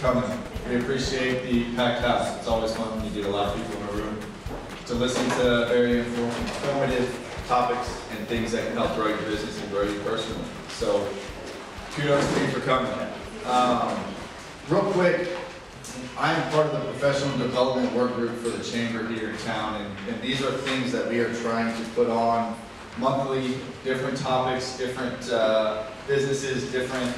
coming. We appreciate the packed house. It's always fun when you get a lot of people in a room to listen to very informative topics and things that can help grow your business and grow you personally. So kudos to you for coming. Um, real quick, I am part of the professional development work group for the chamber here in town, and, and these are things that we are trying to put on monthly, different topics, different uh, businesses, different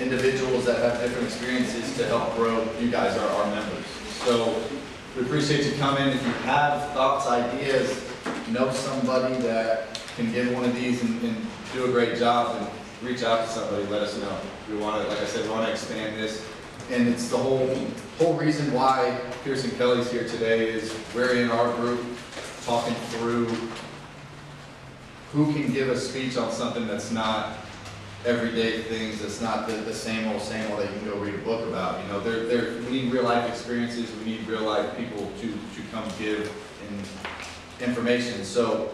individuals that have different experiences to help grow you guys, are our members. So we appreciate you coming. If you have thoughts, ideas, know somebody that can give one of these and, and do a great job, and reach out to somebody, let us know. We want to, like I said, we want to expand this. And it's the whole, whole reason why Pearson Kelly's here today is we're in our group talking through who can give a speech on something that's not everyday things, that's not the, the same old, same old that you can go read a book about. You know, they're, they're, we need real life experiences, we need real life people to, to come give in information. So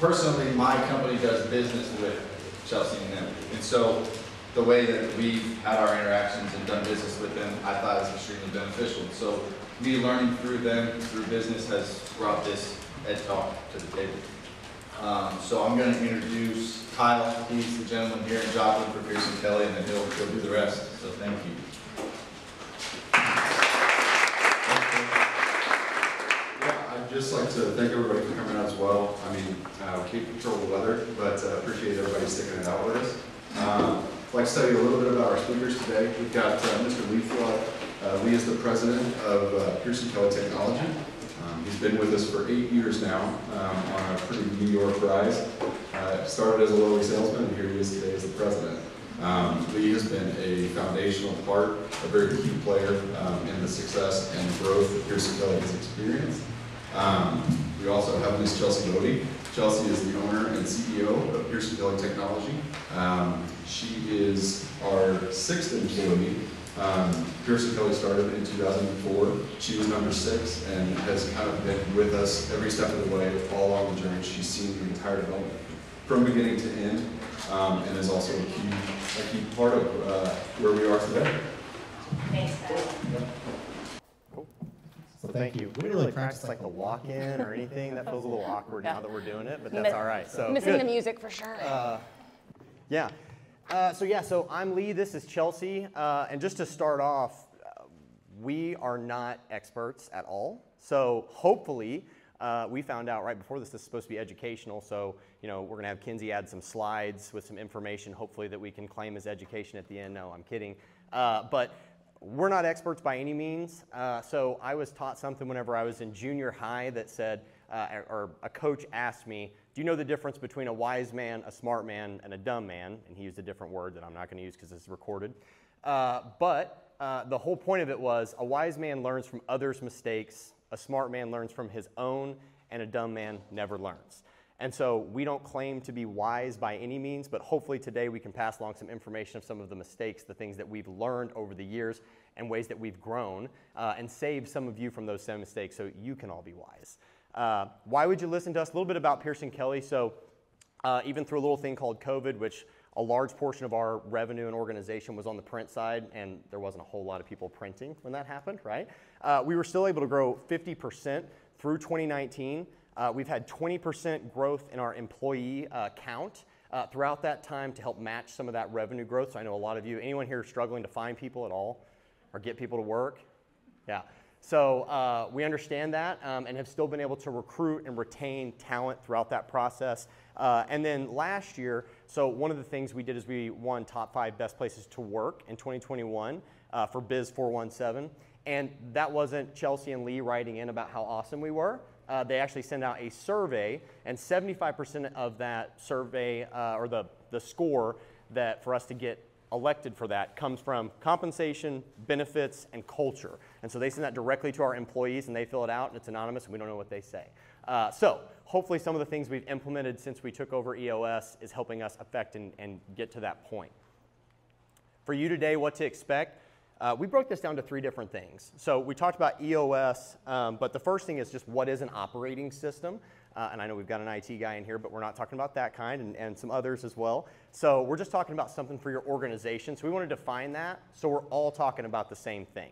personally, my company does business with Chelsey and them. And so the way that we've had our interactions and done business with them, I thought was extremely beneficial. So me learning through them, through business has brought this Ed Talk to the table. Um, so I'm gonna introduce Kyle, he's the gentleman here in Joplin for Pearson Kelly, and then he'll, he'll do the rest, so thank you. Yeah, I'd just like to thank everybody for coming out as well. I mean, uh, we can't control the weather, but uh, appreciate everybody sticking it out with us. Um, I'd like to tell you a little bit about our speakers today. We've got uh, Mr. Lee Flood. Uh, Lee is the president of uh, Pearson Kelly Technology. Um, He's been with us for eight years now um, on a pretty New York rise. Uh, Started as a lowly salesman, and here he is today as the president. Um, Lee has been a foundational part, a very key player um, in the success and growth that Pearson Kelly has experienced. Um, we also have Ms. Chelsey Bode. Chelsey is the owner and CEO of Pearson Kelly Technology. Um, she is our sixth employee. Um, Pearson Kelly started in 2004. She was number six and has kind of been with us every step of the way, all along the journey. She's seen the entire development from beginning to end, um, and is also a key, a key part of uh, where we are today. Thanks, Kyle. So thank you. We didn't really practice like the walk-in or anything. That feels a little awkward now that we're doing it, but that's all right. So Missing good. the music for sure. Yeah. Uh, so yeah, so I'm Lee. This is Chelsey. Uh, and just to start off, uh, we are not experts at all. So hopefully, uh, we found out right before this. This is supposed to be educational. So you know, we're gonna have Kinsey add some slides with some information, hopefully that we can claim as education at the end. No, I'm kidding. Uh, but we're not experts by any means. Uh, so I was taught something whenever I was in junior high that said, uh, or a coach asked me, do you know the difference between a wise man, a smart man, and a dumb man? And he used a different word that I'm not going to use because it's recorded. Uh, but uh, the whole point of it was a wise man learns from others' mistakes, a smart man learns from his own, and a dumb man never learns. And so we don't claim to be wise by any means, but hopefully today we can pass along some information of some of the mistakes, the things that we've learned over the years, and ways that we've grown, uh, and save some of you from those same mistakes so you can all be wise. Uh, why would you listen to us? A little bit about Pearson Kelly. So, uh, even through a little thing called COVID, which a large portion of our revenue and organization was on the print side, and there wasn't a whole lot of people printing when that happened, right? Uh, we were still able to grow 50% through 2019. Uh, we've had 20% growth in our employee uh, count uh, throughout that time to help match some of that revenue growth. So I know a lot of you, anyone here struggling to find people at all or get people to work? Yeah. So uh, we understand that um, and have still been able to recruit and retain talent throughout that process. Uh, and then last year, so one of the things we did is we won top five best places to work in 2021 uh, for Biz 417. And that wasn't Chelsey and Lee writing in about how awesome we were. Uh, they actually send out a survey, and 75% of that survey, uh, or the, the score that for us to get elected for that comes from compensation, benefits, and culture. And so they send that directly to our employees and they fill it out and it's anonymous and we don't know what they say. Uh, so hopefully some of the things we've implemented since we took over EOS is helping us affect and, and get to that point. For you today, what to expect? Uh, we broke this down to three different things. So we talked about EOS, um, but the first thing is just what is an operating system? Uh, and I know we've got an IT guy in here, but we're not talking about that kind and, and some others as well. So we're just talking about something for your organization. So we want to define that so we're all talking about the same thing.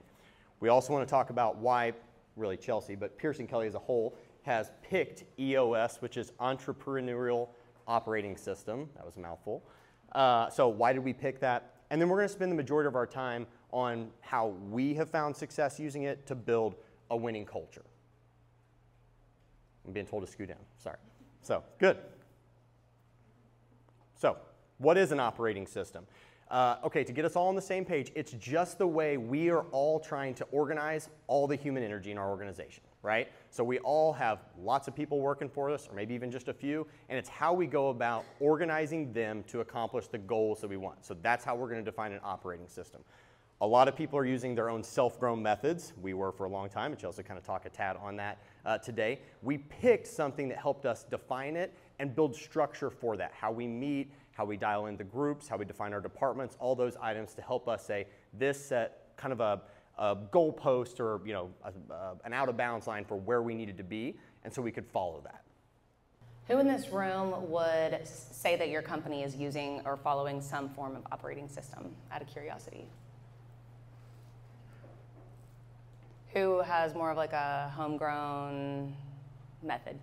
We also want to talk about why, really Chelsey, but Pearson Kelly as a whole has picked EOS, which is Entrepreneurial Operating System. That was a mouthful. Uh, so why did we pick that? And then we're going to spend the majority of our time on how we have found success using it to build a winning culture. I'm being told to scoot down. Sorry. So, good. So, what is an operating system? Uh, okay, to get us all on the same page, it's just the way we are all trying to organize all the human energy in our organization, right? So we all have lots of people working for us, or maybe even just a few, and it's how we go about organizing them to accomplish the goals that we want. So that's how we're going to define an operating system. A lot of people are using their own self-grown methods. We were for a long time, and Chelsey kind of talk a tad on that uh, today. We picked something that helped us define it and build structure for that, how we meet, how we dial in the groups, how we define our departments, all those items to help us say this set kind of a, a goalpost or you know a, a, an out of bounds line for where we needed to be, and so we could follow that. Who in this room would say that your company is using or following some form of operating system out of curiosity? Who has more of like a homegrown method?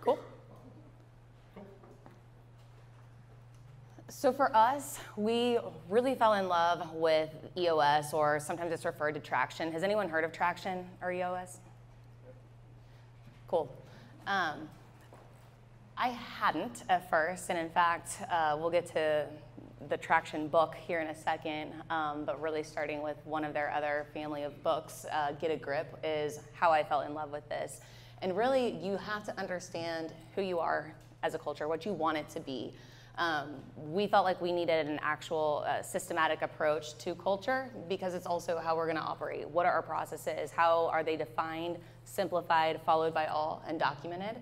Cool. So for us, we really fell in love with EOS, or sometimes it's referred to Traction. Has anyone heard of Traction or EOS? Cool. Um, I hadn't at first, and in fact, uh, we'll get to the Traction book here in a second, um, but really starting with one of their other family of books, uh, Get a Grip, is how I fell in love with this. And really, you have to understand who you are as a culture, what you want it to be. Um, we felt like we needed an actual uh, systematic approach to culture because it's also how we're going to operate. What are our processes? How are they defined, simplified, followed by all, and documented?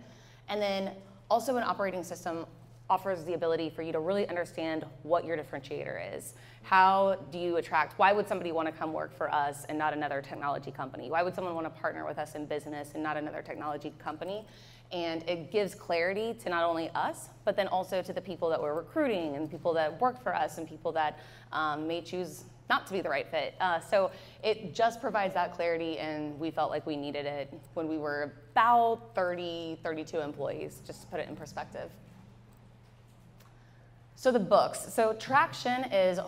And then also, an operating system offers the ability for you to really understand what your differentiator is. How do you attract? Why would somebody want to come work for us and not another technology company? Why would someone want to partner with us in business and not another technology company? And it gives clarity to not only us, but then also to the people that we're recruiting and people that work for us and people that um, may choose not to be the right fit. Uh, so it just provides that clarity, and we felt like we needed it when we were about 30, 32 employees, just to put it in perspective. So the books. So traction is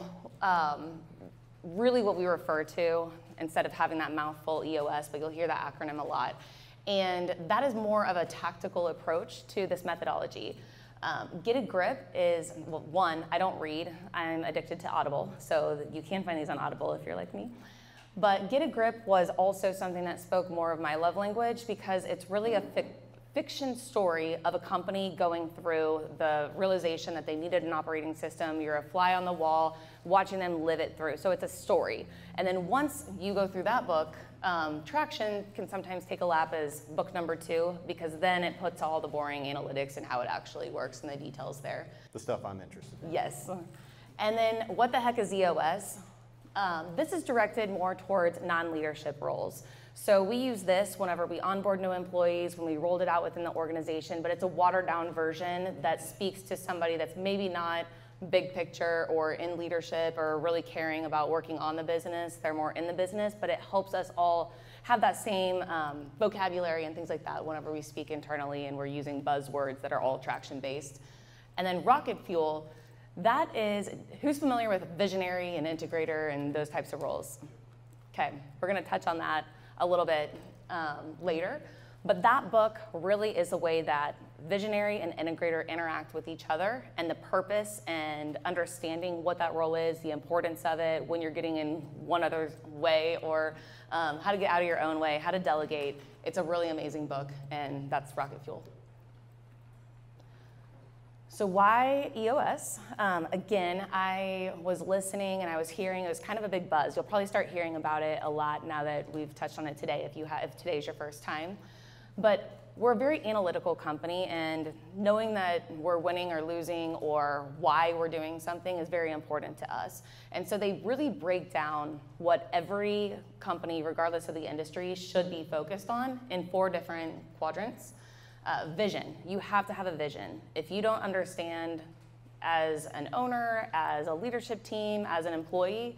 um, really what we refer to instead of having that mouthful EOS, but you'll hear that acronym a lot. And that is more of a tactical approach to this methodology. Um, Get a Grip is, well, one, I don't read. I'm addicted to Audible, so you can find these on Audible if you're like me. But Get a Grip was also something that spoke more of my love language because it's really a fiction story of a company going through the realization that they needed an operating system. You're a fly on the wall watching them live it through. So it's a story. And then once you go through that book, um, Traction can sometimes take a lap as book number two because then it puts all the boring analytics and how it actually works and the details there. The stuff I'm interested in. Yes. And then what the heck is EOS? Um, this is directed more towards non leadership roles. So we use this whenever we onboard new employees, when we rolled it out within the organization, but it's a watered down version that speaks to somebody that's maybe not big picture or in leadership or really caring about working on the business. They're more in the business, but it helps us all have that same um, vocabulary and things like that whenever we speak internally and we're using buzzwords that are all traction based. And then rocket fuel, that is who's familiar with visionary and integrator and those types of roles? Okay, we're going to touch on that a little bit um, later. But that book really is a way that visionary and integrator interact with each other and the purpose and understanding what that role is, the importance of it, when you're getting in one other's way, or um, how to get out of your own way, how to delegate. It's a really amazing book, and that's Rocket Fuel. So, why EOS? Um, again, I was listening and I was hearing, it was kind of a big buzz. You'll probably start hearing about it a lot now that we've touched on it today if, you have, if today's your first time. But we're a very analytical company, and knowing that we're winning or losing or why we're doing something is very important to us. And so they really break down what every company, regardless of the industry, should be focused on in four different quadrants. Uh, vision. You have to have a vision. If you don't understand as an owner, as a leadership team, as an employee,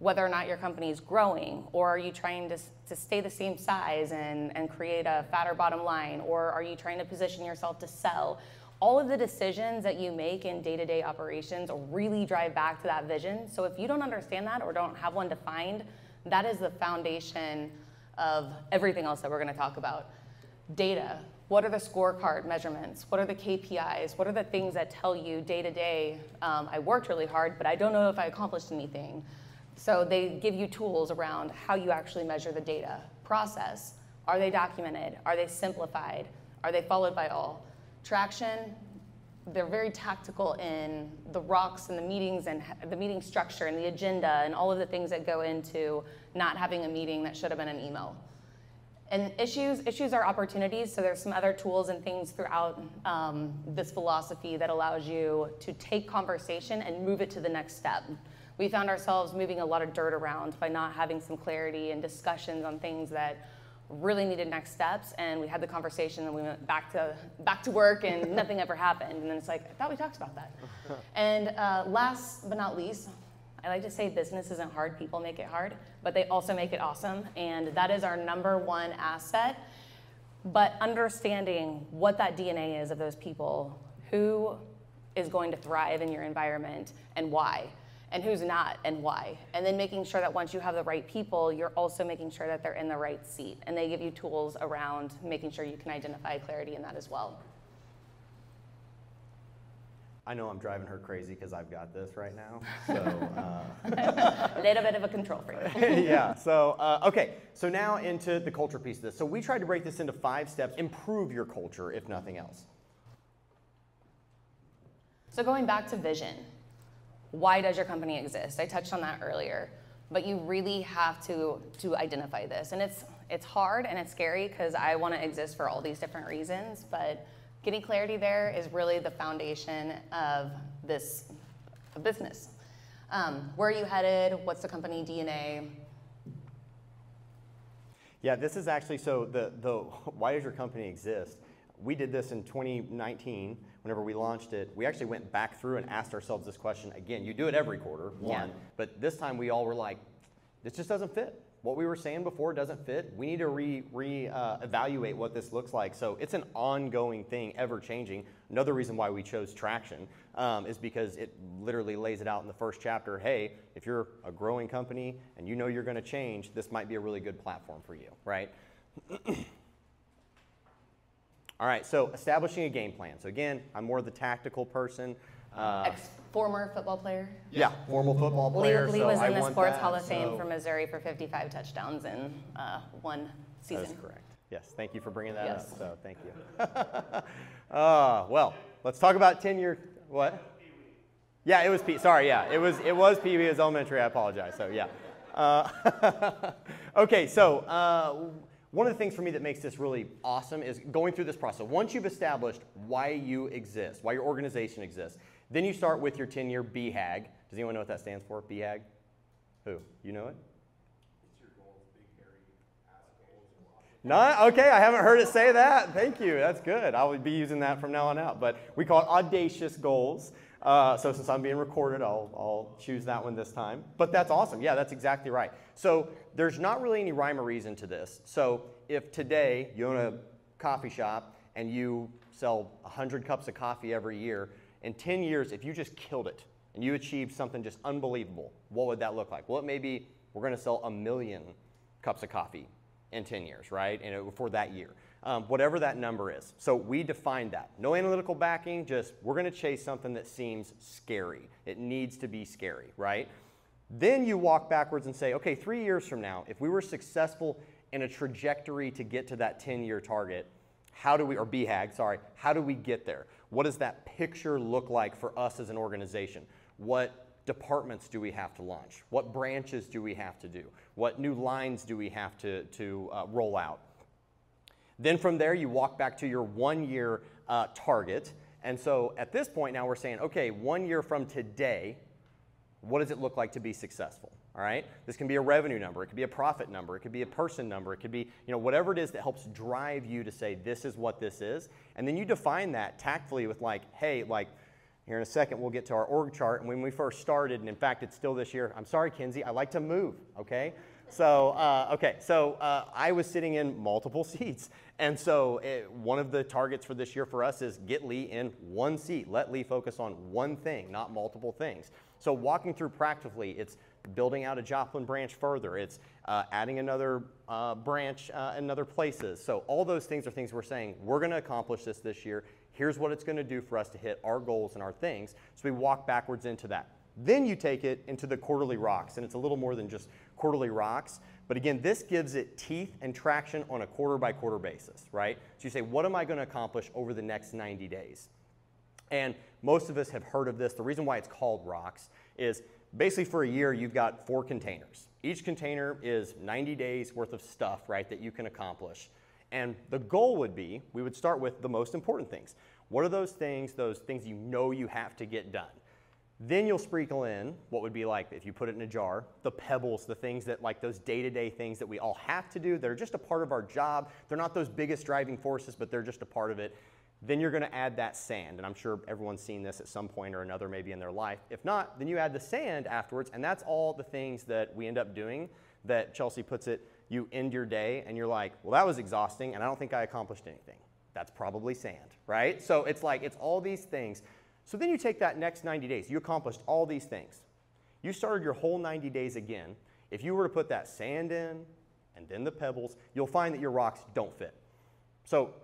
whether or not your company is growing, or are you trying to, to stay the same size and, and create a fatter bottom line, or are you trying to position yourself to sell? All of the decisions that you make in day to day operations really drive back to that vision. So if you don't understand that or don't have one defined, that is the foundation of everything else that we're going to talk about. Data. What are the scorecard measurements? What are the KPIs? What are the things that tell you day to day, um, I worked really hard, but I don't know if I accomplished anything? So they give you tools around how you actually measure the data. Process, are they documented? Are they simplified? Are they followed by all? Traction, they're very tactical in the rocks and the meetings and the meeting structure and the agenda and all of the things that go into not having a meeting that should have been an email. And issues, issues are opportunities. So there's some other tools and things throughout um, this philosophy that allows you to take conversation and move it to the next step. We found ourselves moving a lot of dirt around by not having some clarity and discussions on things that really needed next steps and we had the conversation and we went back to back to work and nothing ever happened. And then it's like i thought we talked about that. And uh, last but not least i like to say business isn't hard people make it hard but they also make it awesome and that is our number one asset but understanding what that dna is of those people who is going to thrive in your environment and why and who's not and why. And then making sure that once you have the right people, you're also making sure that they're in the right seat. And they give you tools around making sure you can identify clarity in that as well. I know I'm driving her crazy because I've got this right now. So, uh, a little bit of a control freak. yeah. So, uh, okay. So now into the culture piece of this. So we tried to break this into five steps. Improve your culture, if nothing else. So going back to vision, why does your company exist? I touched on that earlier, but you really have to to identify this, and it's it's hard and it's scary because I want to exist for all these different reasons, but getting clarity there is really the foundation of this business. Um, where are you headed? What's the company DNA? Yeah, this is actually so the the why does your company exist? We did this in 2019 whenever we launched it, we actually went back through and asked ourselves this question again. You do it every quarter, one, yeah. but this time we all were like, this just doesn't fit. What we were saying before doesn't fit. We need to re, re uh, evaluate what this looks like. So it's an ongoing thing, ever changing. Another reason why we chose Traction um, is because it literally lays it out in the first chapter. Hey, if you're a growing company and you know you're going to change, this might be a really good platform for you, right? All right, so establishing a game plan. So again, I'm more of the tactical person. Uh, former football player. Yeah, former football player. Lee, Lee was so in I the Sports that, Hall of Fame so. for Missouri for 55 touchdowns in uh, one season. That's correct. Yes, thank you for bringing that yes. up. So thank you. uh, well, let's talk about 10 year. What? Yeah, it was P. Sorry, yeah, it was it was PB as elementary. I apologize. So yeah. Uh, okay, so uh, one of the things for me that makes this really awesome is going through this process. Once you've established why you exist, why your organization exists, then you start with your 10 year BHAG. Does anyone know what that stands for? BHAG? Who? You know it? It's your goals, big hairy, audacious goals. Not okay. I haven't heard it say that. Thank you. That's good. I will be using that from now on out. But we call it audacious goals. Uh, so since I'm being recorded, I'll, I'll choose that one this time. But that's awesome. Yeah, that's exactly right. So there's not really any rhyme or reason to this. So if today you own a coffee shop and you sell 100 cups of coffee every year, in 10 years, if you just killed it and you achieved something just unbelievable, what would that look like? Well, it may be we're going to sell a million cups of coffee in 10 years, right? And for that year um, whatever that number is. So we define that. No analytical backing, just we're going to chase something that seems scary. It needs to be scary, right? Then you walk backwards and say, okay, three years from now, if we were successful in a trajectory to get to that 10 year target, how do we, or BHAG, sorry, how do we get there? What does that picture look like for us as an organization? What departments do we have to launch? What branches do we have to do? What new lines do we have to, to uh, roll out? Then from there, you walk back to your one year uh, target. And so at this point now, we're saying, okay, one year from today, what does it look like to be successful? All right? This can be a revenue number, it could be a profit number, it could be a person number, it could be, you know, whatever it is that helps drive you to say this is what this is. And then you define that tactfully with like, hey, like here in a second we'll get to our org chart and when we first started, and in fact it's still this year. I'm sorry, Kinsey, I like to move, okay? So, uh, okay, so uh, I was sitting in multiple seats. And so, it, one of the targets for this year for us is get Lee in one seat. Let Lee focus on one thing, not multiple things. So, walking through practically, it's building out a Joplin branch further, it's uh, adding another uh, branch uh, in other places. So, all those things are things we're saying we're going to accomplish this this year. Here's what it's going to do for us to hit our goals and our things. So, we walk backwards into that. Then you take it into the quarterly rocks, and it's a little more than just quarterly rocks. But again, this gives it teeth and traction on a quarter by quarter basis, right? So you say, what am I going to accomplish over the next 90 days? And most of us have heard of this. The reason why it's called rocks is basically for a year, you've got four containers. Each container is 90 days worth of stuff, right, that you can accomplish. And the goal would be we would start with the most important things. What are those things, those things you know you have to get done? Then you'll sprinkle in what would be like, if you put it in a jar, the pebbles, the things that, like those day to day things that we all have to do. that are just a part of our job. They're not those biggest driving forces, but they're just a part of it. Then you're going to add that sand. And I'm sure everyone's seen this at some point or another, maybe in their life. If not, then you add the sand afterwards. And that's all the things that we end up doing that Chelsey puts it. You end your day and you're like, well, that was exhausting, and I don't think I accomplished anything. That's probably sand, right? So it's like, it's all these things so then you take that next 90 days, you accomplished all these things. You started your whole 90 days again. If you were to put that sand in and then the pebbles, you'll find that your rocks don't fit. So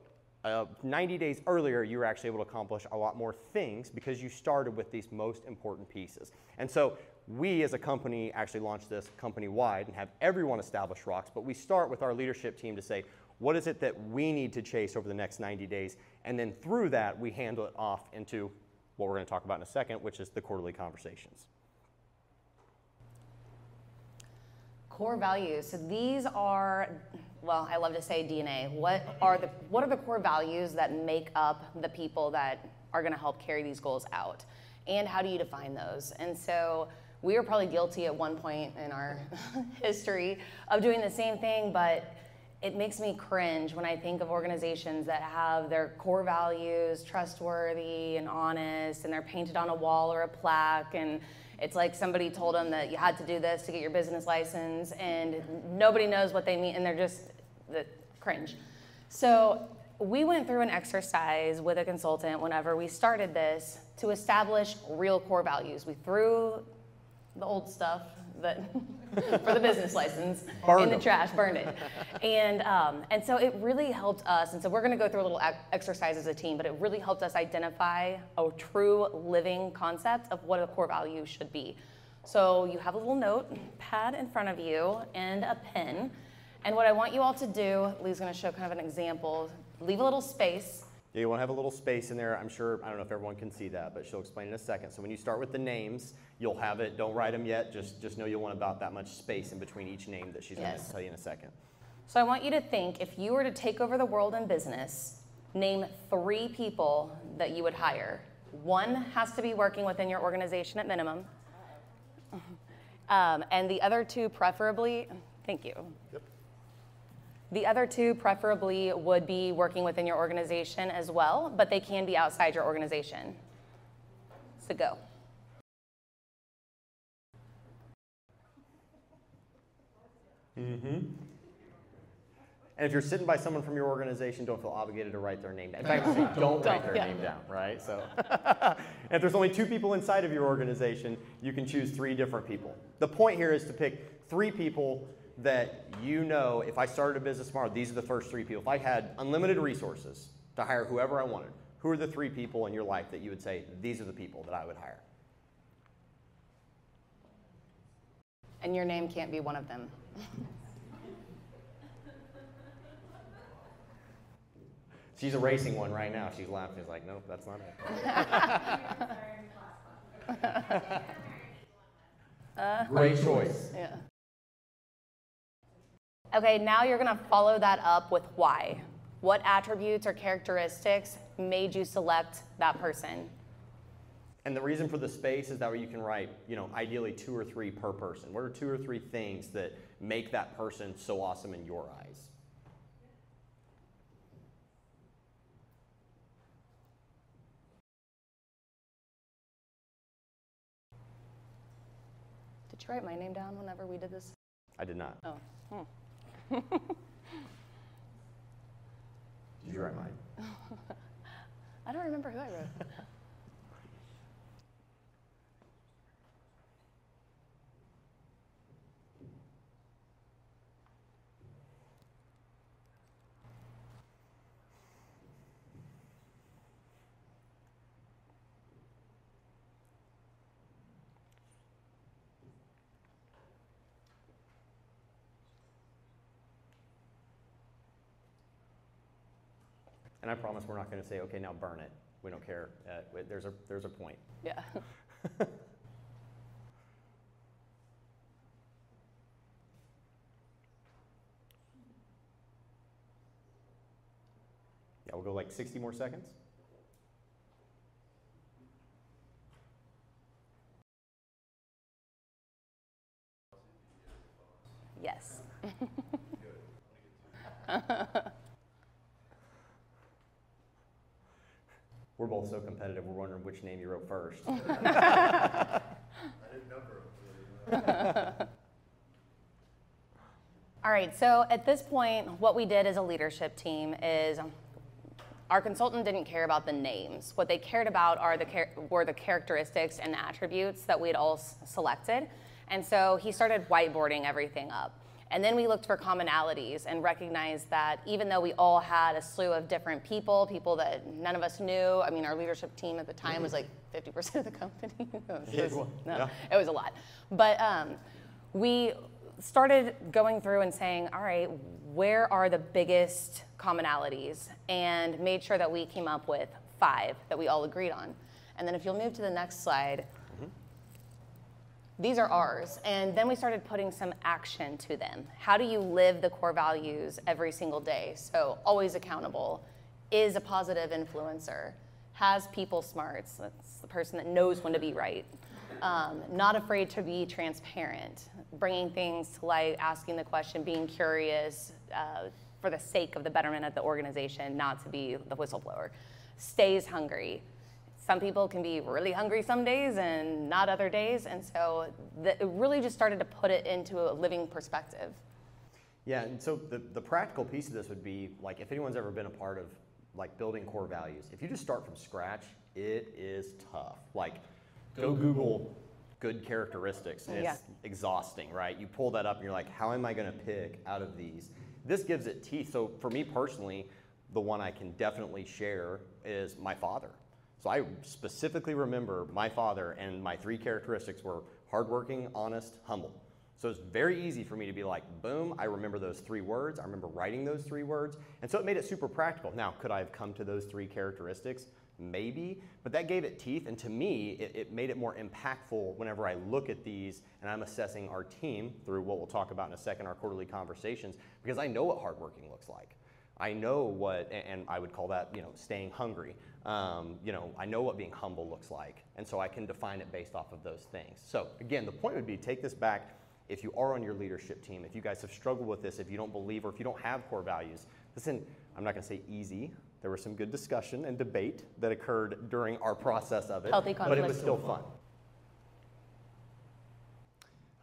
uh, 90 days earlier, you were actually able to accomplish a lot more things because you started with these most important pieces. And so we as a company actually launched this company wide and have everyone establish rocks, but we start with our leadership team to say, what is it that we need to chase over the next 90 days? And then through that, we handle it off into what we're going to talk about in a second, which is the quarterly conversations. Core values. So these are, well, I love to say DNA. What are the what are the core values that make up the people that are going to help carry these goals out? And how do you define those? And so we were probably guilty at one point in our history of doing the same thing, but it makes me cringe when I think of organizations that have their core values trustworthy and honest, and they're painted on a wall or a plaque, and it's like somebody told them that you had to do this to get your business license, and nobody knows what they mean, and they're just the cringe. So we went through an exercise with a consultant whenever we started this to establish real core values. We threw the old stuff that for the business license Burn in the them. trash, burned it. and, um, and so it really helped us. And so we're going to go through a little ex- exercise as a team, but it really helped us identify a true living concept of what a core value should be. So you have a little note pad in front of you and a pen. And what I want you all to do, Lee's going to show kind of an example. Leave a little space. Yeah, you want to have a little space in there. I'm sure, I don't know if everyone can see that, but she'll explain in a second. So when you start with the names, you'll have it. Don't write them yet. Just, just know you'll want about that much space in between each name that she's gonna tell you in a second. So I want you to think if you were to take over the world in business, name three people that you would hire. One has to be working within your organization at minimum. Um, and the other two, preferably, thank you. The other two, preferably, would be working within your organization as well, but they can be outside your organization. So go. Mm-hmm. And if you're sitting by someone from your organization, don't feel obligated to write their name down. In fact, I say don't write their yeah. name down, right? So, and if there's only two people inside of your organization, you can choose three different people. The point here is to pick three people that you know. If I started a business tomorrow, these are the first three people. If I had unlimited resources to hire whoever I wanted, who are the three people in your life that you would say these are the people that I would hire? And your name can't be one of them. She's erasing one right now. She's laughing. She's like, nope, that's not it. Great choice. Yeah. Okay, now you're gonna follow that up with why. What attributes or characteristics made you select that person? And the reason for the space is that way you can write, you know, ideally two or three per person. What are two or three things that make that person so awesome in your eyes? Did you write my name down whenever we did this? I did not. Oh, hmm. Did you write mine? I don't remember who I wrote. And I promise we're not going to say, okay, now burn it. We don't care. Uh, there's a there's a point. Yeah. Yeah, we'll go like 60 more seconds. Yes. We're both so competitive. We're wondering which name you wrote first. I didn't know. All right, so at this point, what we did as a leadership team is um, our consultant didn't care about the names. What they cared about are the were the characteristics and attributes that we had all s- selected. And so he started whiteboarding everything up. And then we looked for commonalities and recognized that even though we all had a slew of different people, people that none of us knew, I mean, our leadership team at the time was like 50% of the company. It was- It was, no, yeah. it was a lot. But um, we started going through and saying, all right, where are the biggest commonalities? And made sure that we came up with five that we all agreed on. And then if you'll move to the next slide, these are ours. And then we started putting some action to them. How do you live the core values every single day? So, always accountable, is a positive influencer, has people smarts, that's the person that knows when to be right, um, not afraid to be transparent, bringing things to light, asking the question, being curious uh, for the sake of the betterment of the organization, not to be the whistleblower, stays hungry, some people can be really hungry some days and not other days. And so the, it really just started to put it into a living perspective. Yeah, and so the, the practical piece of this would be like if anyone's ever been a part of like building core values, if you just start from scratch, it is tough. Like go Google good characteristics and Yeah. it's exhausting, right? You pull that up and you're like, how am I gonna pick out of these? This gives it teeth. So for me personally, the one I can definitely share is my father. So I specifically remember my father and my three characteristics were hardworking, honest, humble. So it's very easy for me to be like, boom, I remember those three words. I remember writing those three words. And so it made it super practical. Now, could I have come to those three characteristics? Maybe, but that gave it teeth. And to me, it, it made it more impactful whenever I look at these and I'm assessing our team through what we'll talk about in a second, our quarterly conversations, because I know what hardworking looks like. I know what, and I would call that, you know, staying hungry. Um, you know, I know what being humble looks like, and so I can define it based off of those things. So again, the point would be take this back. If you are on your leadership team, if you guys have struggled with this, if you don't believe or if you don't have core values, listen, I'm not going to say easy. There was some good discussion and debate that occurred during our process of it, Healthy but it was still fun.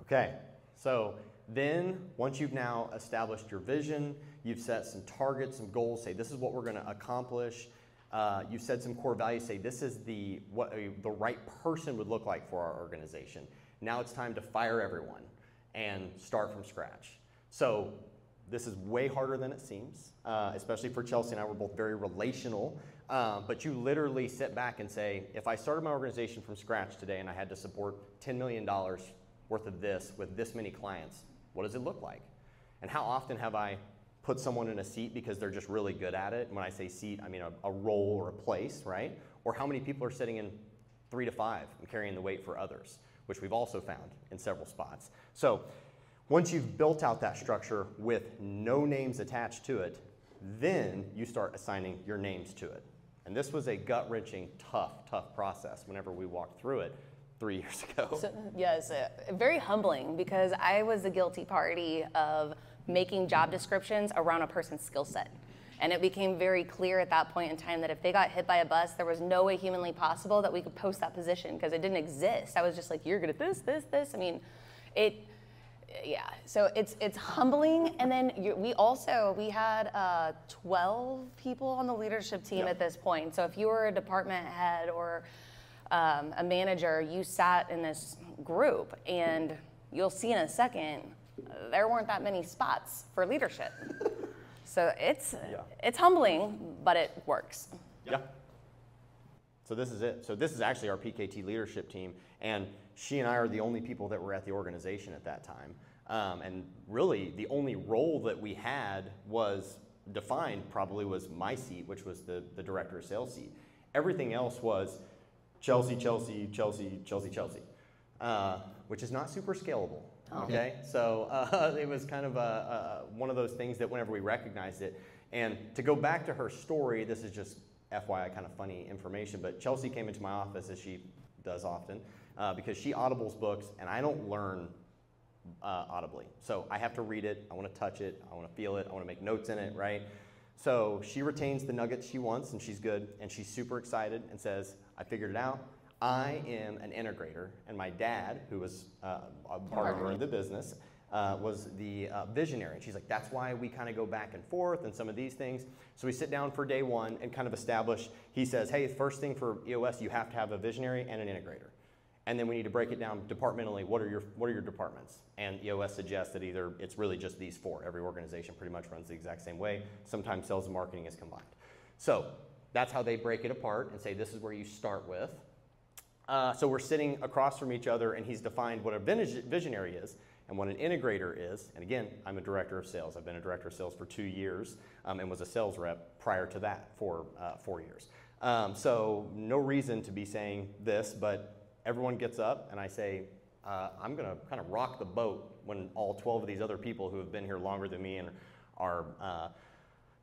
Okay, so then once you've now established your vision, you've set some targets, some goals, say this is what we're going to accomplish. Uh, you've said some core values, say this is the what a, the right person would look like for our organization. Now it's time to fire everyone and start from scratch. So this is way harder than it seems, uh, especially for Chelsey and I. We're both very relational, uh, but you literally sit back and say, if I started my organization from scratch today and I had to support $10 million worth of this with this many clients, what does it look like? And how often have I put someone in a seat because they're just really good at it? And when I say seat, I mean a, a role or a place, right? Or how many people are sitting in three to five and carrying the weight for others, which we've also found in several spots. So once you've built out that structure with no names attached to it, Then you start assigning your names to it. And this was a gut wrenching, tough, tough process whenever we walked through it three years ago. So, yes, uh, very humbling because I was the guilty party of making job descriptions around a person's skill set. And it became very clear at that point in time that if they got hit by a bus, there was no way humanly possible that we could post that position because it didn't exist. I was just like, you're good at this, this, this. I mean, it, yeah. So it's it's humbling. And then you, we also we had uh, 12 people on the leadership team Yeah. at this point. So if you were a department head or um, a manager, you sat in this group, and you'll see in a second, there weren't that many spots for leadership. So it's Yeah. it's humbling, but it works. Yeah. So this is it. So this is actually our PKT leadership team, and she and I are the only people that were at the organization at that time. Um, and really, the only role that we had was defined probably was my seat, which was the, the director of sales seat. Everything else was Chelsey, Chelsey, Chelsey, Chelsey, Chelsey, uh, which is not super scalable. Okay, so uh, it was kind of a, a, one of those things that whenever we recognized it, and to go back to her story, this is just FYI kind of funny information, but Chelsey came into my office as she does often uh, because she audibles books, and I don't learn uh, audibly. So I have to read it, I want to touch it, I want to feel it, I want to make notes in it, right? So she retains the nuggets she wants, and she's good, and she's super excited and says, I figured it out. I am an integrator, and my dad, who was uh, a partner in the business, uh, was the uh, visionary. And she's like, that's why we kind of go back and forth and some of these things. So we sit down for day one and kind of establish. He says, hey, first thing for EOS, you have to have a visionary and an integrator. And then we need to break it down departmentally. What are your what are your departments? And EOS suggests that either it's really just these four. Every organization pretty much runs the exact same way. Sometimes sales and marketing is combined. So that's how they break it apart and say this is where you start with. Uh, so we're sitting across from each other, and he's defined what a visionary is and what an integrator is. And again, I'm a director of sales. I've been a director of sales for two years um, and was a sales rep prior to that for uh, four years. Um, so no reason to be saying this, but everyone gets up, and I say, uh, I'm going to kind of rock the boat when all 12 of these other people who have been here longer than me and are, uh,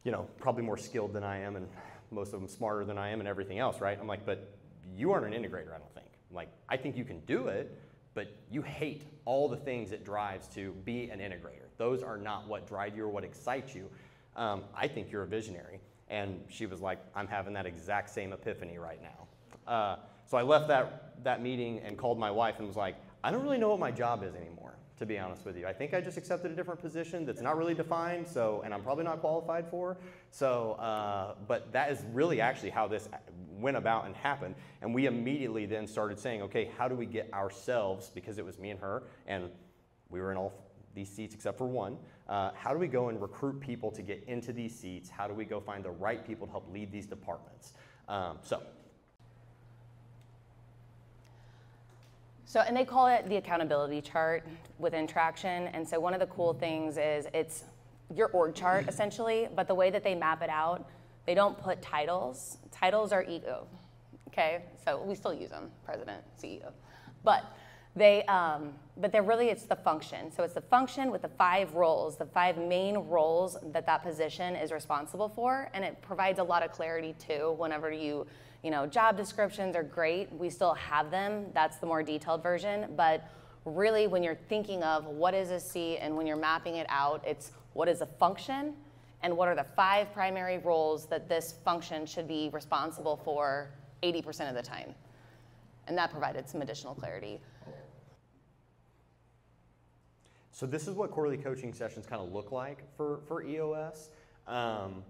you know, probably more skilled than I am, and most of them smarter than I am, and everything else, right? I'm like, but you aren't an integrator, I don't think. Like, I think you can do it, but you hate all the things it drives to be an integrator. Those are not what drive you or what excites you. Um, I think you're a visionary. And she was like, I'm having that exact same epiphany right now. Uh, so I left that, that meeting and called my wife and was like, I don't really know what my job is anymore, to be honest with you. I think I just accepted a different position that's not really defined, so, and I'm probably not qualified for. So, uh, but that is really actually how this went about and happened. And we immediately then started saying, okay, how do we get ourselves, because it was me and her, and we were in all these seats except for one. Uh, how do we go and recruit people to get into these seats? How do we go find the right people to help lead these departments? Um, so, So, and they call it the accountability chart within Traction. And so, one of the cool things is it's your org chart essentially, but the way that they map it out, they don't put titles. Titles are ego. Okay, so we still use them, president, CEO, but they, um, but they're really it's the function. So it's the function with the five roles, the five main roles that that position is responsible for, and it provides a lot of clarity too. Whenever you, you know, job descriptions are great. We still have them. That's the more detailed version, but really when you're thinking of what is a seat and when you're mapping it out, it's what is a function and what are the five primary roles that this function should be responsible for 80% of the time. And that provided some additional clarity. so this is what quarterly coaching sessions kind of look like for, for EOS. Um,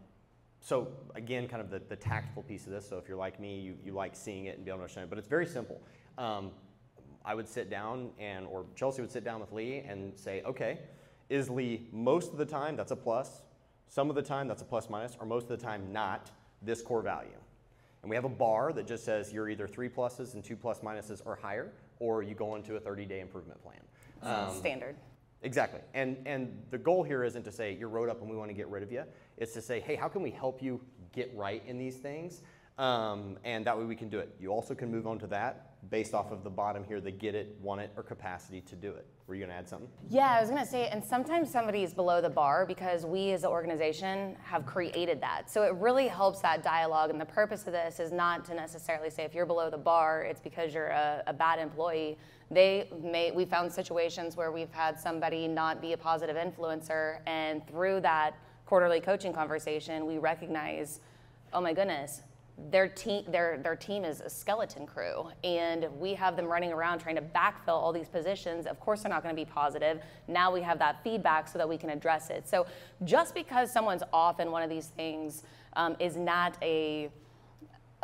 so again, kind of the, the tactical piece of this. So if you're like me, you, you like seeing it and be able to understand it, but it's very simple. Um, I would sit down and, or Chelsey would sit down with Lee and say, okay, is Lee most of the time, that's a plus, some of the time, that's a plus minus, or most of the time, not this core value. And we have a bar that just says you're either three pluses and two plus minuses or higher, or you go into a 30 day improvement plan. Um, Standard. Exactly. And, and the goal here isn't to say you're wrote up and we want to get rid of you. It's to say, hey, how can we help you get right in these things? Um, and that way we can do it. You also can move on to that based off of the bottom here, the get it, want it, or capacity to do it. Were you gonna add something? Yeah, I was gonna say, and sometimes somebody is below the bar because we as an organization have created that. So it really helps that dialogue. And the purpose of this is not to necessarily say if you're below the bar, it's because you're a, a bad employee. They may, we found situations where we've had somebody not be a positive influencer, and through that quarterly coaching conversation, we recognize, oh my goodness, their team their their team is a skeleton crew and we have them running around trying to backfill all these positions. Of course they're not going to be positive. Now we have that feedback so that we can address it. So just because someone's off in one of these things um, is not a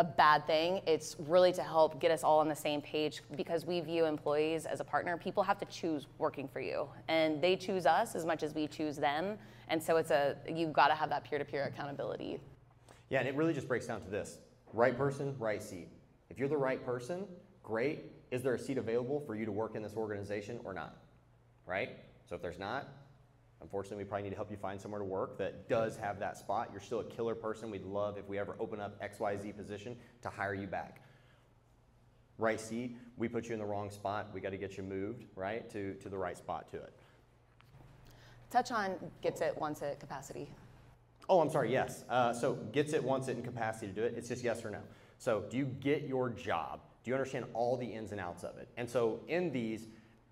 a bad thing it's really to help get us all on the same page because we view employees as a partner people have to choose working for you and they choose us as much as we choose them and so it's a you've got to have that peer-to-peer accountability Yeah, and it really just breaks down to this right person, right seat. If you're the right person, great. Is there a seat available for you to work in this organization or not? Right? So if there's not, unfortunately, we probably need to help you find somewhere to work that does have that spot. You're still a killer person. We'd love if we ever open up XYZ position to hire you back. Right seat, we put you in the wrong spot. We got to get you moved, right, to, to the right spot to it. touch on gets it wants it capacity Oh, I'm sorry, yes. Uh, so gets it, wants it, and capacity to do it. It's just yes or no. So do you get your job? Do you understand all the ins and outs of it? And so in these,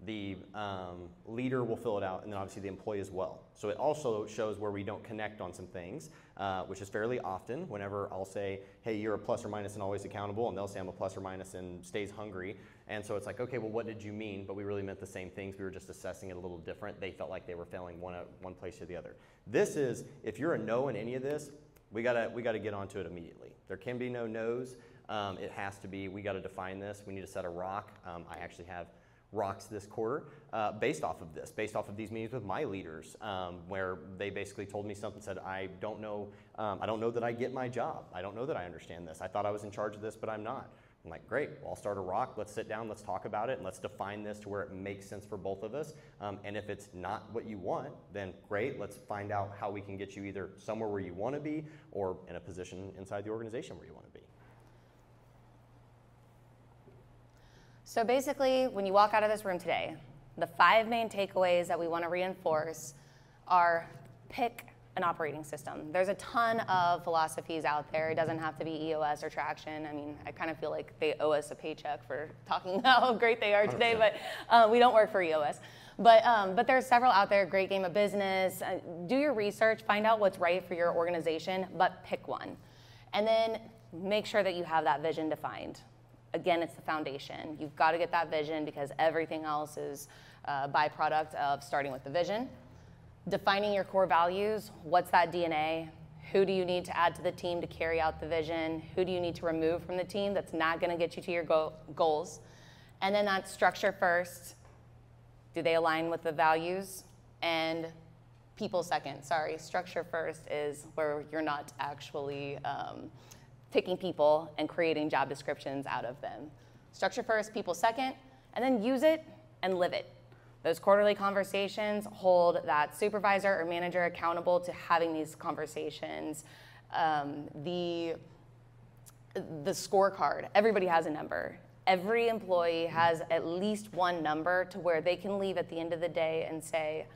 the um, leader will fill it out, and then obviously the employee as well. So it also shows where we don't connect on some things, uh, which is fairly often. Whenever I'll say, "Hey, you're a plus or minus and always accountable," and they'll say I'm a plus or minus and stays hungry, and so it's like, okay, well, what did you mean? But we really meant the same things. We were just assessing it a little different. They felt like they were failing one one place or the other. This is if you're a no in any of this, we gotta we gotta get onto it immediately. There can be no no's. Um, it has to be. We got to define this. We need to set a rock. Um, I actually have rocks this quarter uh, based off of this, based off of these meetings with my leaders, um, where they basically told me something, said, I don't know, um, I don't know that I get my job. I don't know that I understand this. I thought I was in charge of this, but I'm not. I'm like, great, well, I'll start a rock. Let's sit down, let's talk about it, and let's define this to where it makes sense for both of us. Um, and if it's not what you want, then great, let's find out how we can get you either somewhere where you want to be or in a position inside the organization where you want to be. So basically, when you walk out of this room today, the five main takeaways that we want to reinforce are pick an operating system. There's a ton of philosophies out there. It doesn't have to be EOS or traction. I mean, I kind of feel like they owe us a paycheck for talking how great they are today, but uh, we don't work for EOS. But, um, but there are several out there, great game of business. Uh, do your research, find out what's right for your organization, but pick one. And then make sure that you have that vision defined again, it's the foundation. You've got to get that vision because everything else is a byproduct of starting with the vision. Defining your core values what's that DNA? Who do you need to add to the team to carry out the vision? Who do you need to remove from the team that's not going to get you to your go- goals? And then that structure first. Do they align with the values? And people second. Sorry, structure first is where you're not actually. Um, picking people and creating job descriptions out of them. Structure first, people second, and then use it and live it. Those quarterly conversations hold that supervisor or manager accountable to having these conversations. Um, the, the scorecard, everybody has a number. Every employee has at least one number to where they can leave at the end of the day and say,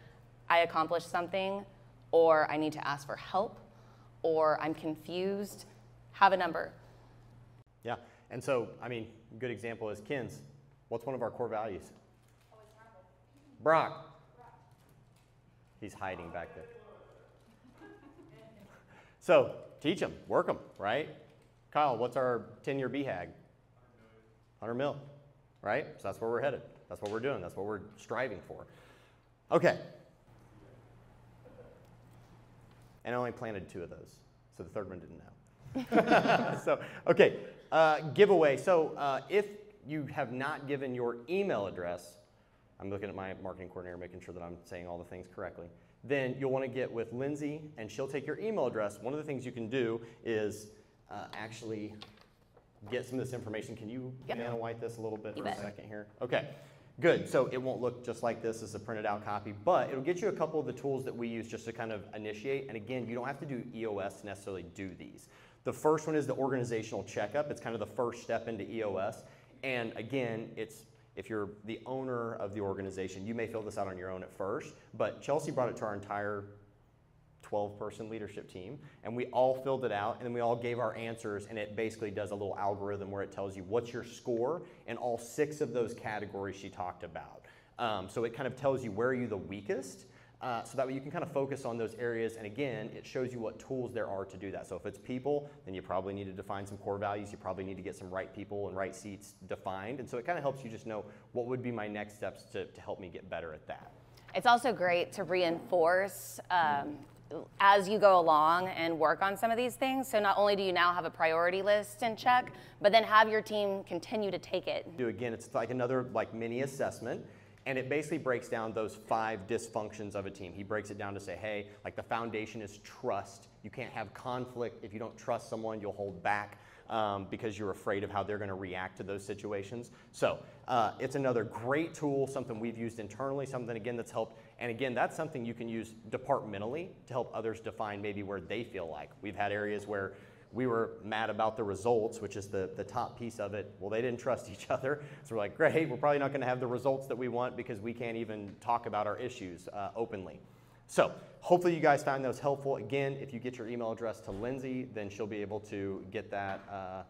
I accomplished something, or I need to ask for help, or I'm confused have a number. Yeah, and so, I mean, good example is Kins. What's one of our core values? Brock. He's hiding back there. So, teach them, work them, right? Kyle, what's our 10 year BHAG? 100 mil, right? So that's where we're headed. That's what we're doing. That's what we're striving for. Okay. And I only planted two of those, so the third one didn't know. so, okay, uh, giveaway. So, uh, if you have not given your email address, I'm looking at my marketing coordinator, making sure that I'm saying all the things correctly. Then you'll want to get with Lindsay, and she'll take your email address. One of the things you can do is uh, actually get some of this information. Can you yep. White this a little bit you for bet. a second here? Okay. Good. So it won't look just like this as a printed out copy, but it'll get you a couple of the tools that we use just to kind of initiate. And again, you don't have to do EOS to necessarily do these. The first one is the organizational checkup. It's kind of the first step into EOS. And again, it's if you're the owner of the organization, you may fill this out on your own at first, but Chelsey brought it to our entire 12 person leadership team and we all filled it out and then we all gave our answers and it basically does a little algorithm where it tells you what's your score in all six of those categories she talked about um, so it kind of tells you where are you the weakest uh, so that way you can kind of focus on those areas and again it shows you what tools there are to do that. So if it's people then you probably need to define some core values. You probably need to get some right people and right seats defined. And so it kind of helps you just know what would be my next steps to, to help me get better at that. It's also great to reinforce um, as you go along and work on some of these things. So not only do you now have a priority list in check, but then have your team continue to take it. do again it's like another like mini assessment and it basically breaks down those five dysfunctions of a team. He breaks it down to say hey like the foundation is trust. You can't have conflict. If you don't trust someone you'll hold back um, because you're afraid of how they're going to react to those situations. So uh, it's another great tool something we've used internally something again that's helped. And again that's something you can use departmentally to help others define maybe where they feel like. We've had areas where we were mad about the results, which is the, the top piece of it. Well, they didn't trust each other. So we're like, great, we're probably not going to have the results that we want because we can't even talk about our issues uh, openly. So hopefully you guys find those helpful. Again, if you get your email address to Lindsay, then she'll be able to get that. Uh,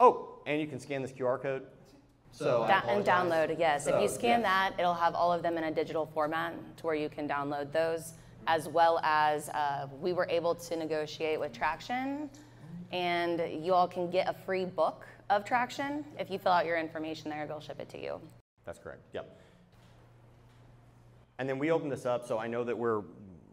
oh, and you can scan this QR code. So Da- and download, yes. If you scan yes. that, it'll have all of them in a digital format to where you can download those, as well as uh, we were able to negotiate with Traction, and you all can get a free book of Traction. If you fill out your information there, they'll ship it to you. That's correct. Yep. And then we opened this up, so I know that we're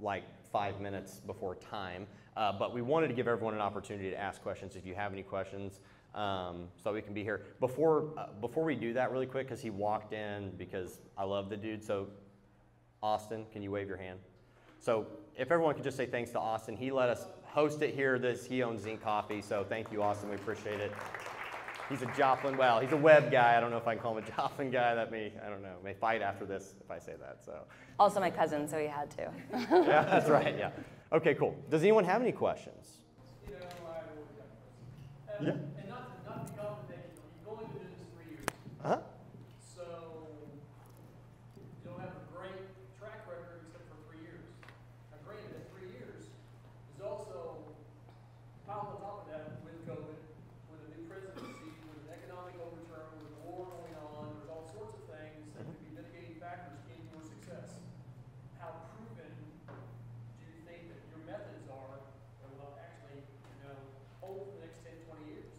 like five minutes before time, uh, but we wanted to give everyone an opportunity to ask questions if you have any questions, um, so we can be here. Before uh, before we do that, really quick, because he walked in because I love the dude. So, Austin, can you wave your hand? So, if everyone could just say thanks to Austin, he let us host it here. This he owns Zinc Coffee, so thank you, Austin. We appreciate it. He's a Joplin, well, he's a web guy. I don't know if I can call him a Joplin guy. That may, I don't know, may fight after this if I say that. So, Also my cousin, so he had to. yeah, that's right. Yeah. Okay, cool. Does anyone have any questions? You know, I always got questions. And, and not to, not to be you've only been this three years, Uh huh. so you don't have a great track record except for three years. Now granted, that three years is also piled on top of that with COVID, with a new presidency, with an economic overturn, with a war going on, there's all sorts of things that could be mitigating factors in your success. How proven do you think that your methods are that will actually, you know, hold for the next 10, 20 years?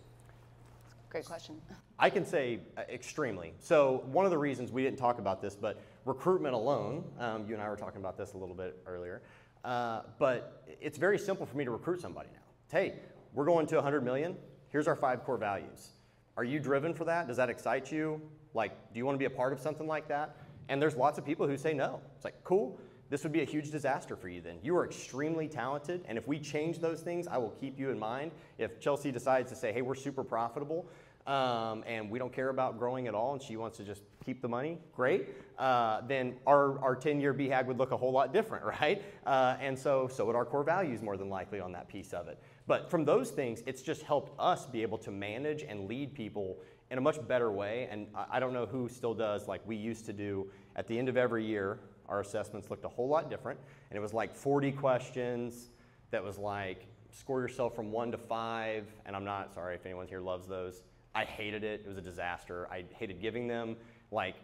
Great question. I can say uh, extremely. So one of the reasons we didn't talk about this, but recruitment alone, um, you and I were talking about this a little bit earlier, uh, but it's very simple for me to recruit somebody now. Hey, we're going to 100 million. Here's our five core values. Are you driven for that? Does that excite you? Like, do you want to be a part of something like that? And there's lots of people who say no. It's like, cool. This would be a huge disaster for you then. You are extremely talented, and if we change those things, I will keep you in mind. If Chelsey decides to say, hey, we're super profitable, um, and we don't care about growing at all, and she wants to just keep the money, great. Uh, then our, our 10-year BHAG would look a whole lot different, right? Uh, and so, so would our core values more than likely on that piece of it. But from those things, it's just helped us be able to manage and lead people in a much better way. And I, I don't know who still does like we used to do at the end of every year. Our assessments looked a whole lot different, and it was like 40 questions. That was like score yourself from one to five. And I'm not sorry if anyone here loves those. I hated it. It was a disaster. I hated giving them. Like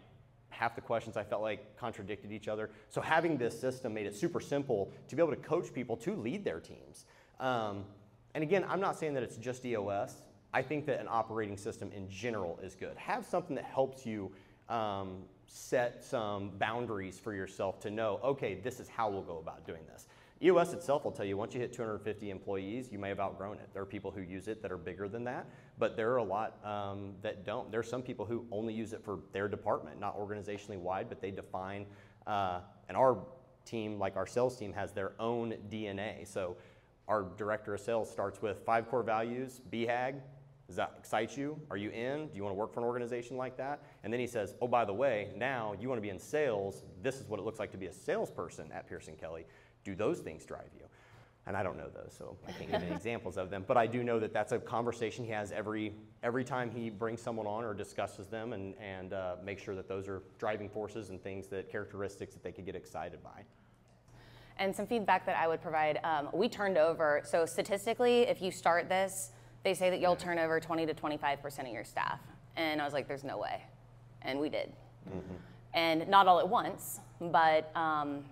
half the questions I felt like contradicted each other. So having this system made it super simple to be able to coach people to lead their teams. Um, and again, I'm not saying that it's just EOS. I think that an operating system in general is good. Have something that helps you um, set some boundaries for yourself to know, okay, this is how we'll go about doing this. EOS itself will tell you once you hit 250 employees, you may have outgrown it. There are people who use it that are bigger than that, but there are a lot um, that don't. There are some people who only use it for their department, not organizationally wide, but they define. Uh, and our team, like our sales team, has their own DNA. So our director of sales starts with five core values, BHAG. Does that excite you? Are you in? Do you want to work for an organization like that? And then he says, oh, by the way, now you want to be in sales. This is what it looks like to be a salesperson at Pearson Kelly. Do those things drive you? and I don't know those, so I can't give any examples of them. But I do know that that's a conversation he has every every time he brings someone on or discusses them, and and uh, make sure that those are driving forces and things that characteristics that they could get excited by. And some feedback that I would provide, um, we turned over, so statistically, if you start this, they say that you'll turn over 20 to 25% of your staff. And I was like, there's no way. And we did. And not all at once, but, um,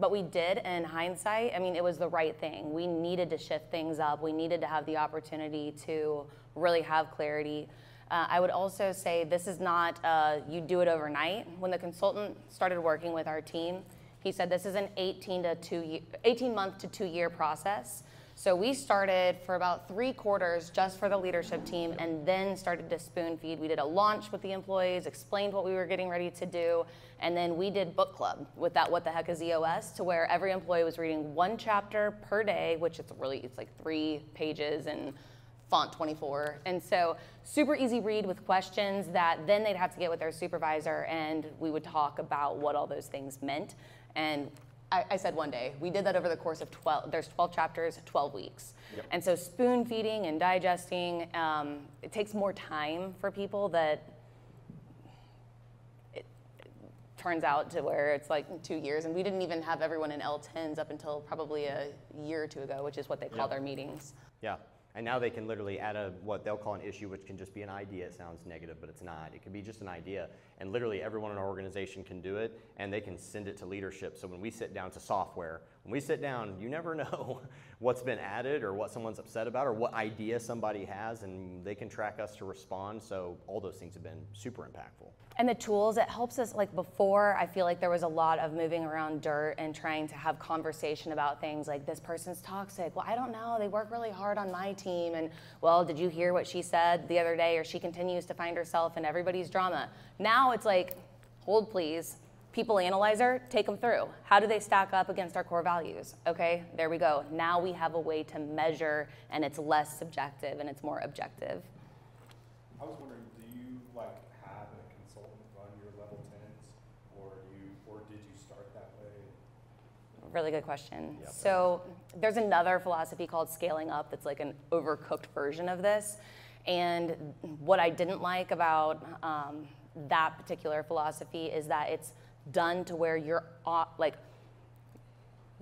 but we did in hindsight. I mean, it was the right thing. We needed to shift things up. We needed to have the opportunity to really have clarity. Uh, I would also say this is not uh, you do it overnight. When the consultant started working with our team, he said this is an 18 to two, ye- 18 month to two year process. So we started for about three quarters just for the leadership team and then started to spoon feed. We did a launch with the employees, explained what we were getting ready to do, and then we did book club with that What the Heck is EOS to where every employee was reading one chapter per day, which it's really, it's like three pages and font 24. And so super easy read with questions that then they'd have to get with their supervisor and we would talk about what all those things meant. And I, I said one day, we did that over the course of 12, there's 12 chapters, 12 weeks. And so spoon feeding and digesting, um, it takes more time for people that it, it turns out to where it's like two years. And we didn't even have everyone in L10s up until probably a year or two ago, which is what they call Yeah. their meetings. Yeah, and now they can literally add a what they'll call an issue, which can just be an idea. It sounds negative, but it's not. It can be just an idea, and literally everyone in our organization can do it, and they can send it to leadership. So when we sit down to software, when we sit down, you never know what's been added or what someone's upset about or what idea somebody has, and they can track us to respond. So all those things have been super impactful. And the tools, it helps us, like before, I feel like there was a lot of moving around dirt and trying to have conversation about things like this person's toxic. Well, I don't know. They work really hard on my team. And, well, did you hear what she said the other day? Or she continues to find herself in everybody's drama. Now it's like, hold please. People analyzer, take them through. How do they stack up against our core values? Okay, there we go. Now we have a way to measure and it's less subjective and it's more objective. I was wondering, do you like have a consultant run your level tens, or you, or did you start that way? Really good question. Yep. So there's another philosophy called scaling up that's like an overcooked version of this. And what I didn't like about um, that particular philosophy is that it's done to where you're like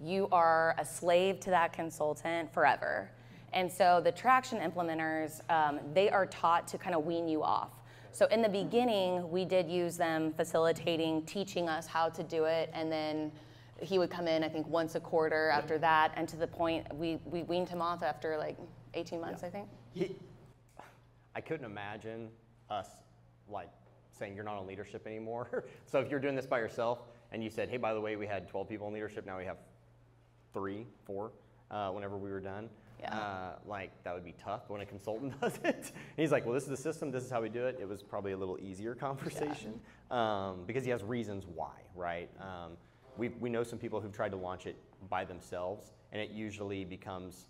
you are a slave to that consultant forever. And so the traction implementers, um, they are taught to kind of wean you off. So in the beginning, we did use them facilitating, teaching us how to do it, and then he would come in, I think, once a quarter after that, and to the point we, we weaned him off after like 18 months, I think. He, I couldn't imagine us like saying you're not on leadership anymore. so if you're doing this by yourself and you said, hey, by the way, we had 12 people in leadership, now we have three, four, uh, whenever we were done. Yeah. Uh, like that would be tough when a consultant does it. And he's like, well, this is the system. This is how we do it. It was probably a little easier conversation um, because he has reasons why, right? Um, we we know some people who've tried to launch it by themselves, and it usually becomes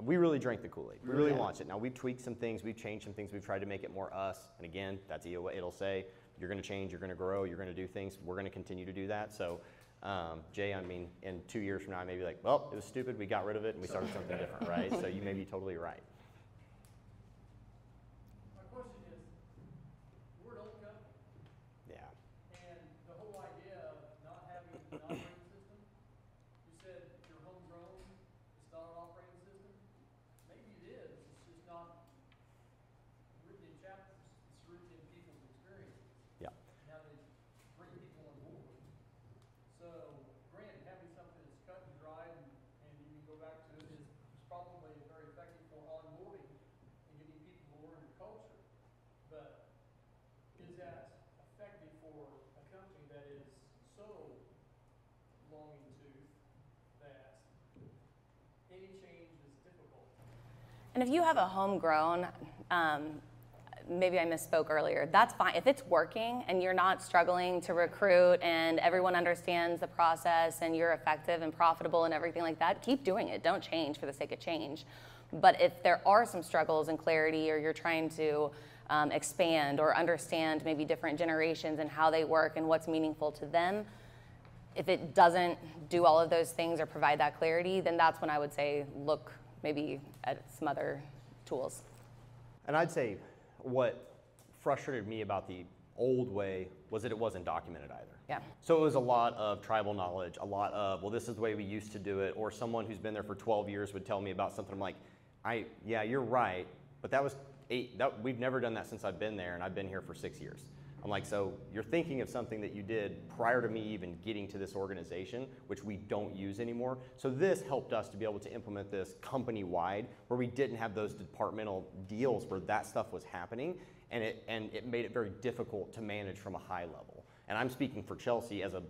we really drank the Kool-Aid. We really Yeah. launched it. Now we've tweaked some things, we've changed some things, we've tried to make it more us. And again, that's EOA. It'll say you're going to change, you're going to grow, you're going to do things. We're going to continue to do that. So, um, Jay, I mean, in two years from now, I may be like, well, it was stupid. We got rid of it and we started something different, right? So you may be totally right. My question is, we're an old company, Yeah. and the whole idea of not having an operating system, you said you're homegrown, it's not an operating system. Maybe it is, it's just not written in chapters, it's written in people's experiences. Yeah. and how they bring people on board. So, granted, having something that's cut and dried and, and you can go back to it is is probably very effective for onboarding and getting people to learn the culture. But is that effective for a company that is so long in the tooth that any change is difficult? And if you have a homegrown, um, maybe I misspoke earlier, that's fine. If it's working and you're not struggling to recruit and everyone understands the process and you're effective and profitable and everything like that, keep doing it. Don't change for the sake of change. But if there are some struggles and clarity or you're trying to um, expand or understand maybe different generations and how they work and what's meaningful to them, if it doesn't do all of those things or provide that clarity, then that's when I would say look maybe at some other tools. And I'd say what frustrated me about the old way was that it wasn't documented either. Yeah. So it was a lot of tribal knowledge, a lot of, well, this is the way we used to do it, or someone who's been there for 12 years would tell me about something. I'm like, I, yeah, you're right, but that was eight, that, we've never done that since I've been there, and I've been here for six years. I'm like, so you're thinking of something that you did prior to me even getting to this organization, which we don't use anymore. So this helped us to be able to implement this company wide, where we didn't have those departmental deals where that stuff was happening, and it and it made it very difficult to manage from a high level. And I'm speaking for Chelsey as a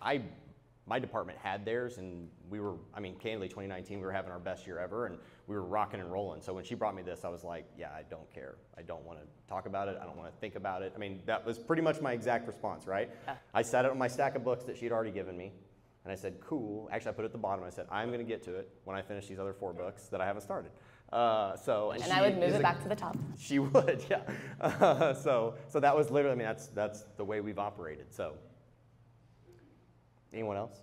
I my department had theirs and we were i mean candidly 2019 we were having our best year ever and we were rocking and rolling. So when she brought me this i was like yeah i don't care. I don't want to talk about it. I don't want to think about it. I mean that was pretty much my exact response right? Yeah. i sat it on my stack of books that she'd already given me and i said cool. Actually i put it at the bottom. I said i'm going to get to it when i finish these other four books that i haven't started. Uh, so and, And I would move it a- back to the top. she would yeah. Uh, so so that was literally i mean that's that's the way we've operated. So anyone else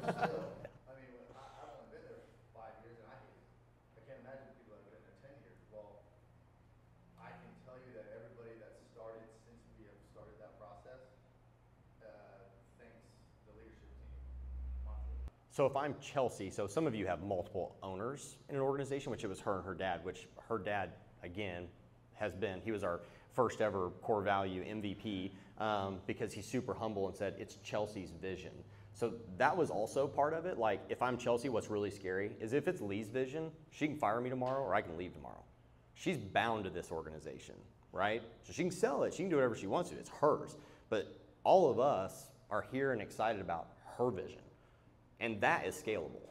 I can't imagine people that have been ten years. Well, I can tell you that everybody started since we have started that process, thanks the leadership team. So if I'm Chelsey, so some of you have multiple owners in an organization, which it was her and her dad, which her dad, again, has been, he was our first ever core value MVP um, because he's super humble and said, it's Chelsey's vision. So that was also part of it. Like, if I'm Chelsey, what's really scary is if it's Lee's vision, she can fire me tomorrow or I can leave tomorrow. She's bound to this organization, right? So she can sell it, she can do whatever she wants to, it's hers. But all of us are here and excited about her vision. And that is scalable.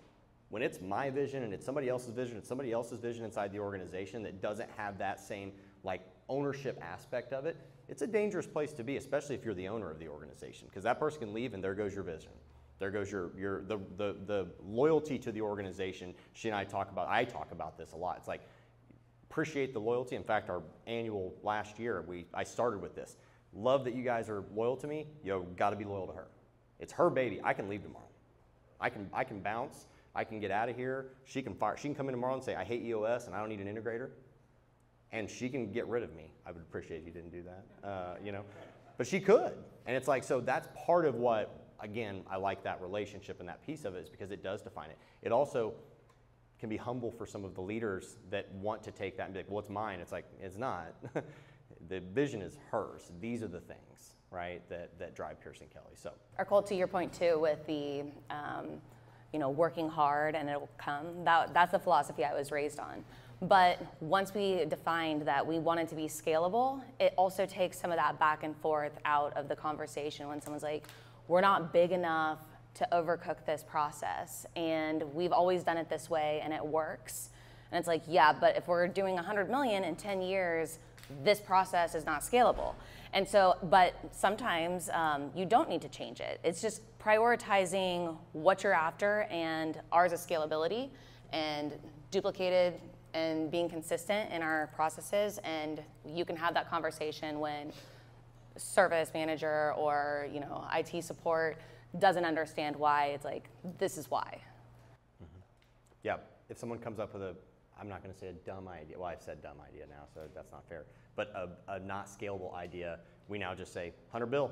When it's my vision and it's somebody else's vision, it's somebody else's vision inside the organization that doesn't have that same like ownership aspect of it, it's a dangerous place to be, especially if you're the owner of the organization, because that person can leave and there goes your vision. There goes your, your the, the, the loyalty to the organization. She and I talk about, I talk about this a lot. It's like, appreciate the loyalty. In fact, our annual last year, we I started with this. Love that you guys are loyal to me. You got to be loyal to her. It's her baby. I can leave tomorrow. I can I can bounce. I can get out of here. She can fire. She can come in tomorrow and say I hate EOS and I don't need an integrator, and she can get rid of me. I would appreciate if you didn't do that. Uh, you know, but she could, and it's like so. That's part of what again I like that relationship and that piece of it is because it does define it. It also can be humble for some of the leaders that want to take that and be like, well, it's mine. It's like, it's not. the vision is hers. These are the things, right, that, that drive Pearson Kelly. So, Or Cole, to your point too, with the, um, you know, working hard and it'll come. That, that's the philosophy I was raised on. But once we defined that we wanted to be scalable, it also takes some of that back and forth out of the conversation when someone's like, we're not big enough to overcook this process. And we've always done it this way and it works. And it's like, yeah, but if we're doing 100 million in 10 years, this process is not scalable. And so, but sometimes um, you don't need to change it. It's just prioritizing what you're after, and ours is scalability and duplicated and being consistent in our processes. And you can have that conversation when service manager or you know IT support doesn't understand why. It's like this is why. Mm-hmm. Yeah, if someone comes up with a, I'm not going to say a dumb idea. Well, I've said dumb idea now, so that's not fair. But a, a not scalable idea, we now just say 100 bill,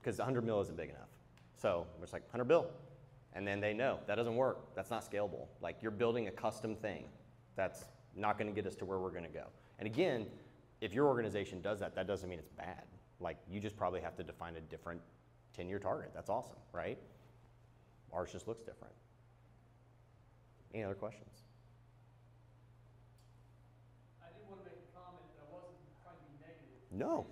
because 100 mil isn't big enough. So we're just like 100 bill, and then they know that doesn't work. That's not scalable. Like you're building a custom thing. That's not going to get us to where we're going to go. And again, if your organization does that, that doesn't mean it's bad. Like you just probably have to define a different 10-year target. That's awesome, right? Ours just looks different. Any other questions? I did want to make a comment that I wasn't trying to be negative. No.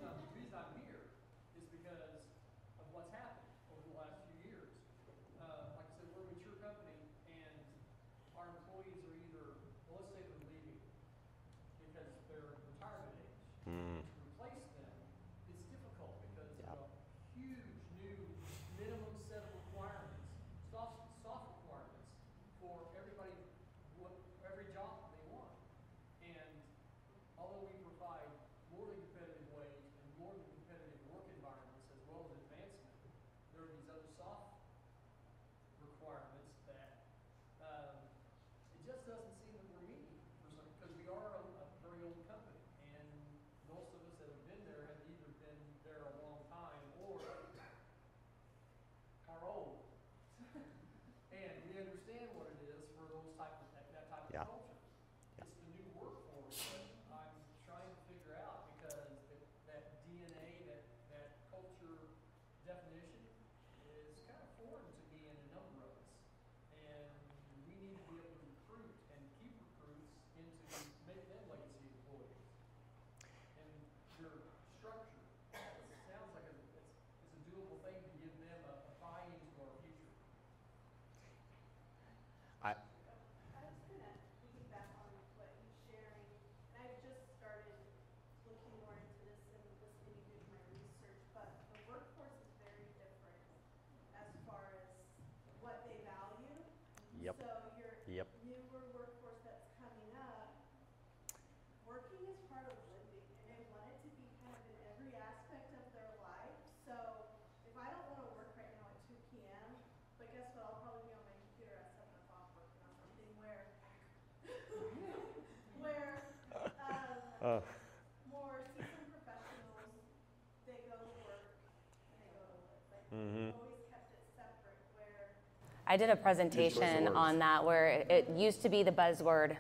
I did a presentation on that where it, it used to be the buzzword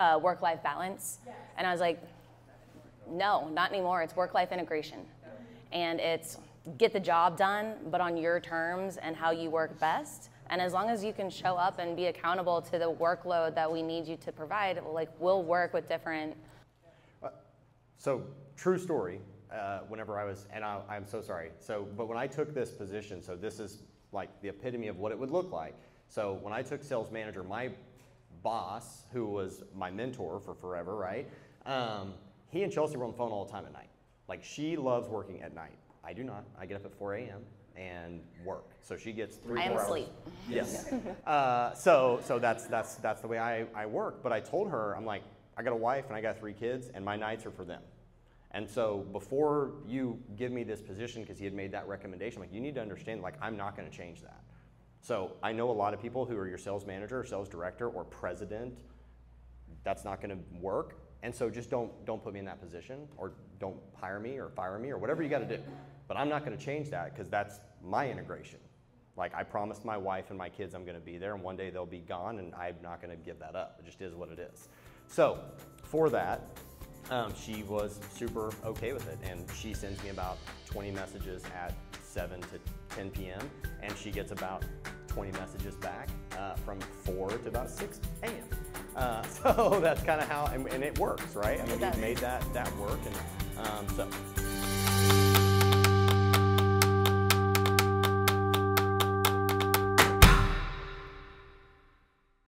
uh, work life balance. Yes. And I was like, no, not anymore. It's work life integration. And it's get the job done, but on your terms and how you work best. And as long as you can show up and be accountable to the workload that we need you to provide, like we'll work with different So, true story. Uh, whenever I was, and I, I'm so sorry. So, but when I took this position, so this is like the epitome of what it would look like. So, when I took sales manager, my boss, who was my mentor for forever, right? Um, he and Chelsey were on the phone all the time at night. Like, she loves working at night. I do not. I get up at 4 a.m. and work. So she gets three. I am asleep. Yes. uh, so so that's that's that's the way I, I work. But I told her, I'm like, I got a wife and I got three kids, and my nights are for them. And so before you give me this position, because he had made that recommendation, like you need to understand, like I'm not going to change that. So I know a lot of people who are your sales manager, or sales director, or president. That's not going to work. And so just don't don't put me in that position, or don't hire me, or fire me, or whatever you got to do. But I'm not going to change that because that's my integration. Like I promised my wife and my kids I'm going to be there, and one day they'll be gone, and I'm not going to give that up. It just is what it is. So for that, um, she was super okay with it, and she sends me about 20 messages at 7 to 10 p.m., and she gets about 20 messages back uh, from 4 to about 6 a.m. Uh, so that's kind of how, and, and it works, right? I mean, we've made that that work, and um, so